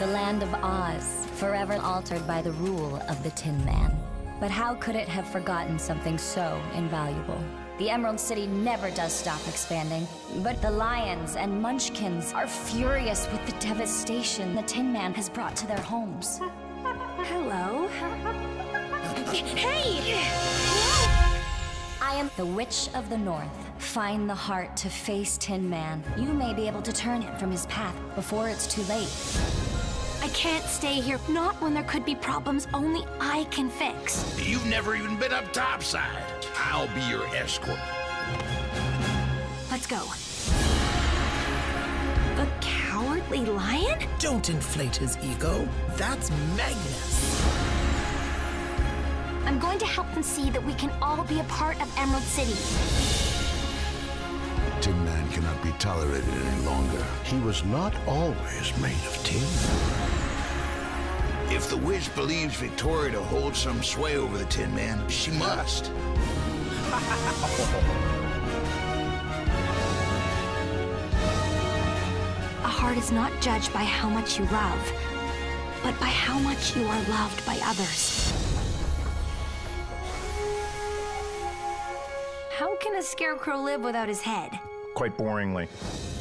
the land of Oz, forever altered by the rule of the Tin Man. But how could it have forgotten something so invaluable? The Emerald City never does stop expanding, but the lions and munchkins are furious with the devastation the Tin Man has brought to their homes. Hello. Hey! I am the Witch of the North. Find the heart to face Tin Man. You may be able to turn him from his path before it's too late. I can't stay here, not when there could be problems only I can fix. You've never even been up topside. I'll be your escort. Let's go. The cowardly lion? Don't inflate his ego. That's Magnus. I'm going to help them see that we can all be a part of Emerald City. Tin Man cannot be tolerated any longer. He was not always made of tin. If the witch believes Victoria to hold some sway over the Tin Man, she must. A heart is not judged by how much you love, but by how much you are loved by others. How can a scarecrow live without his head? Quite boringly.